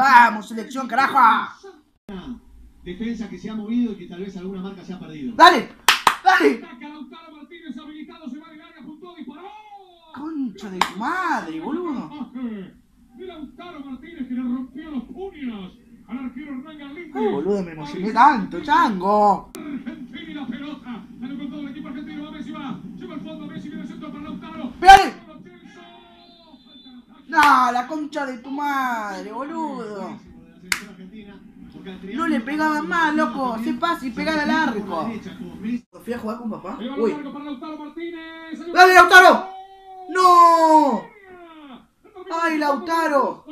Vamos, selección, carajo. Defensa que se ha movido y que tal vez alguna marca se ha perdido. Dale, dale. Concha de tu madre, boludo. De Lautaro Martínez que le rompió los puños al arquero Hernán Galíndez. Ay, boludo, me emocioné tanto, chango. Argentina y la pelota. Dale con todo el equipo argentino. Va Messi, va. Lleva al fondo Messi, viene el centro para Lautaro. ¡Pégale! No, la concha de tu madre, boludo. No le pegaban más, loco. Se pasa y pegar al arco. Fui a jugar con papá. Uy. ¡Dale, Lautaro! ¡No! ¡Ay, Lautaro!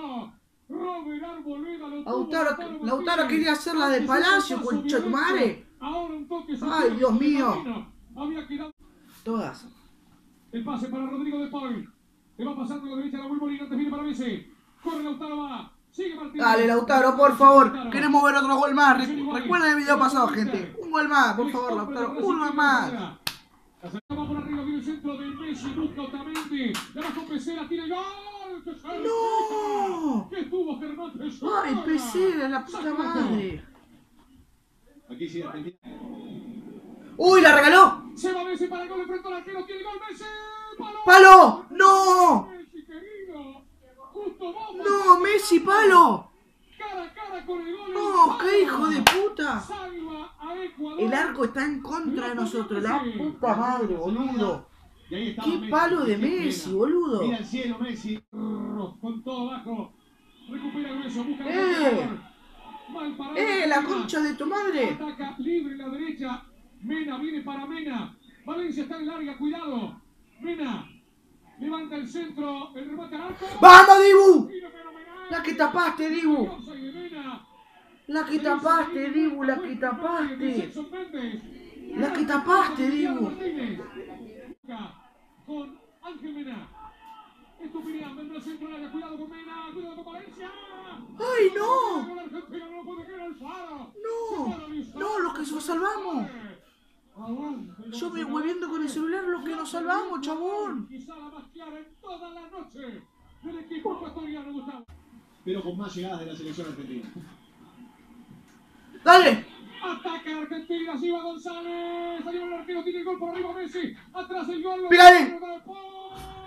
Lautaro, Lautaro quería hacer la de Palacio, concha de tu madre. Ahora un toque Ay, Dios mío. Todas. el pase para Rodrigo de Paul. Le va pasando a la derecha la Molina, antes viene para Messi. Corre Lautaro va. Sigue Martínez. Dale, Lautaro, por favor. Queremos ver otro gol más. Recu- Recuerden el video pasado, gente. Un gol más, por favor, Lautaro. Un gol más. La por arriba, viene el centro de Messi, busca Otamendi. Con Pesera, tira el gol. ¡Que se ¡No! ¿Qué tuvo Germán Pesera? ¡Ay, PC, la puta madre! Aquí sí, Argentina. ¡Uy, la regaló! Se va Messi para el gol, enfrenta al arquero, tiene el gol Messi. ¡Palo! ¡No! ¡No, Messi, palo! El. ¡No, qué hijo de puta! El arco está en contra de nosotros, la puta madre, boludo. ¡Qué palo de. Messi, boludo! Mira al cielo, Messi. Con todo abajo. Recupera el beso, busca el ¡Eh! ¡Eh, la concha de tu madre! Ataca libre la derecha. Mena viene para Mena. Valencia está en larga, cuidado. Mena. Levanta el centro. El remate al arco. ¡Vamos, Dibu! La que tapaste, Dibu. La que tapaste, Dibu, la que tapaste. La que tapaste, Dibu. Con Ángel Mena. Estupidez, vendrá el centro área. Cuidado con Mena. Cuidado con Valencia. ¡Ay, no! No. ¡No! ¡No, los que nos salvamos! Yo me voy viendo con el celular los que nos salvamos, chabón. Pero con más llegadas de la selección argentina. ¡Dale! Ataca Argentina, Silva González. Salió el arquero, tiene el gol por arriba Messi. Atrás el gol. Pégale.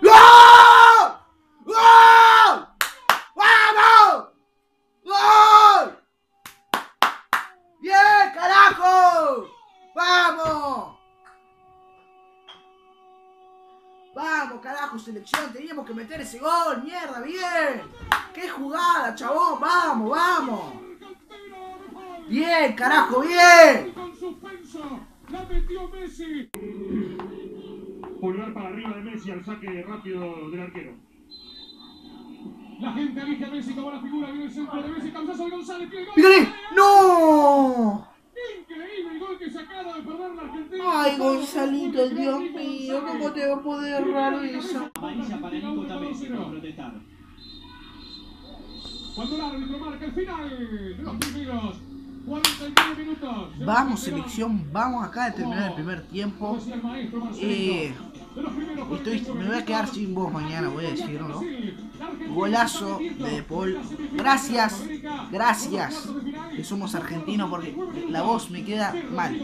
¡Gol! ¡Gol! ¡Vamos! ¡Gol! ¡Bien, carajo! ¡Vamos! ¡Vamos, carajo, selección! Teníamos que meter ese gol, mierda, bien. ¡Qué jugada, chabón! ¡Vamos, vamos! ¡Bien, carajo, bien! La metió Messi. Pulgar para arriba de Messi al saque rápido del arquero. La gente elige a Messi como la figura, viene el centro de Messi, cabezazo de González. ¡Pícale! ¡No! Increíble el gol que se acaba de perder la Argentina. Ay, Gonzalito, Dios mío, ¿cómo te va a poder errar eso? Amarilla para Nico Tamesi por protestar. Cuando el árbitro marca el final de los primeros 49 minutos. Vamos, selección, vamos acá de terminar el primer tiempo. Eh, estoy, 49 me voy a quedar sin voz mañana, voy a decirlo, ¿no? Golazo de Paul. Gracias, gracias. Que somos argentinos porque la voz me queda mal.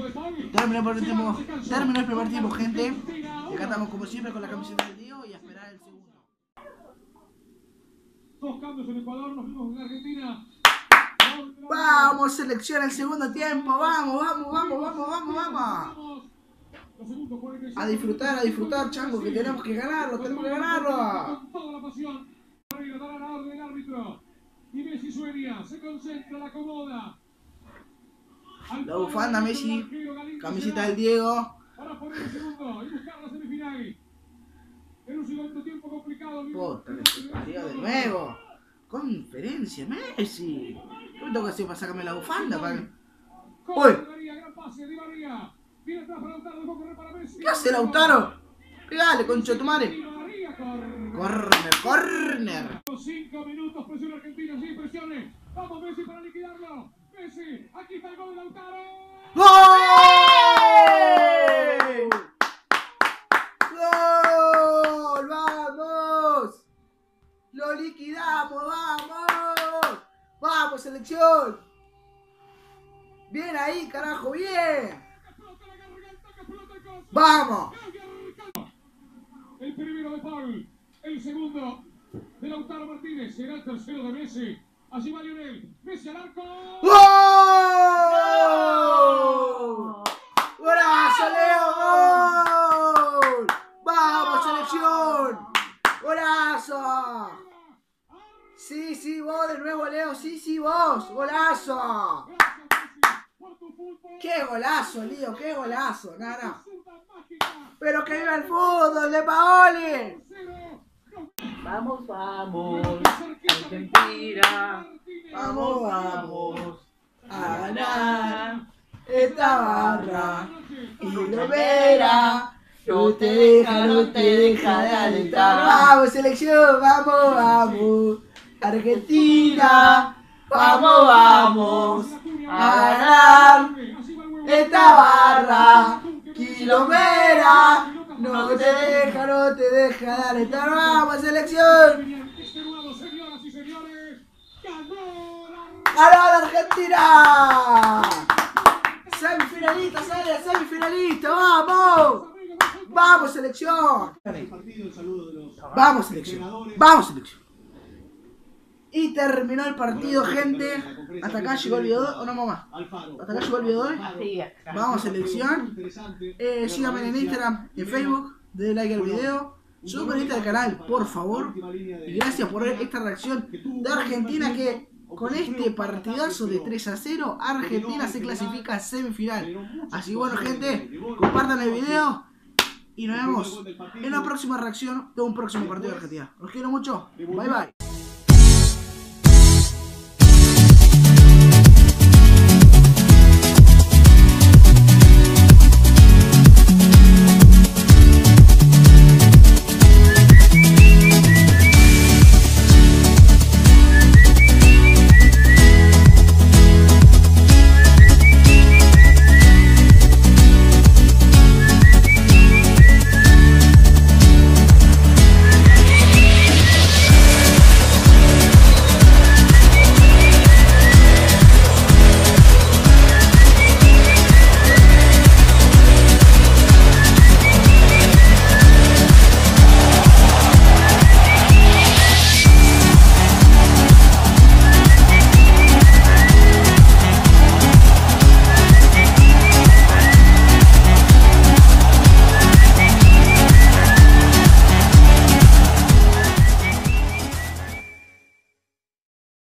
Terminó el primer tiempo, terminó el primer tiempo, gente. Y acá estamos como siempre con la camiseta del Diego y a esperar el segundo. Dos cambios en Ecuador, nos vimos en Argentina. Vamos, selección, el segundo tiempo, vamos, vamos, vamos, vamos, vamos, vamos. Los segundos 45 A disfrutar, a disfrutar, chango, que tenemos que ganarlo, tenemos que ganarlo. Con toda la pasión. Arriba, dará la orden el árbitro. Y Messi sueña, se concentra, la acomoda. La bufanda, Messi, Camiseta del Diego. Para poner el segundo y buscar la semifinal. En un segundo tiempo complicado. Puta, parió de nuevo. Conferencia, Messi. ¿Qué me tengo que hacer para sacarme la bufanda? Para... Uy. ¿Qué hace Lautaro? Pegale, concha tu madre. Corner, corner. Cinco minutos, presión argentina, sí, presione. Vamos Messi para liquidarlo. Messi, aquí está el gol de Lautaro. ¡Gol! ¡Gol! ¡Vamos! ¡Lo liquidamos! ¡Vamos! Vamos, selección. Bien ahí, carajo, bien. Vamos. El primero de Paul, el segundo de Lautaro Martínez, será el tercero de Messi. Allí va Lionel, Messi al arco. ¡Gol! ¡Golazo, Leo! ¡Gol! ¡Vamos, selección! ¡Golazo! Sí, sí, vos de nuevo, Leo. Sí, sí, vos. ¡Golazo! ¡Qué golazo, Leo! ¡Qué golazo! Nada. ¡Pero que viva el fútbol de Paoli! Vamos, vamos, Argentina. Vamos, vamos a ganar esta barra. Y lo verá. No te deja, no te deja de alentar. Vamos, selección, vamos, vamos. Argentina, vamos, vamos a ganar esta barra. Quilomera, no te deja, no te deja de alentar. Vamos, selección. Extenuado, señoras y señores, ganó la ¡Ganó la Argentina! Semifinalista, sale, semifinalista, vamos. Vamos, selección. Vamos, selección. Vamos, selección. Y terminó el partido, gente. Hasta acá llegó el video, o no mamá. Hasta acá llegó el video de hoy. Vamos, selección. Eh, síganme en Instagram, en Facebook, denle like al video. Suscríbete al canal, por favor. Y gracias por ver esta reacción de Argentina que con este partidazo de 3 a 0, Argentina se clasifica a semifinal. Así que bueno, gente, compartan el video y nos vemos en la próxima reacción de un próximo partido de Argentina. Los quiero mucho. Bye bye.